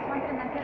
encuentren aquí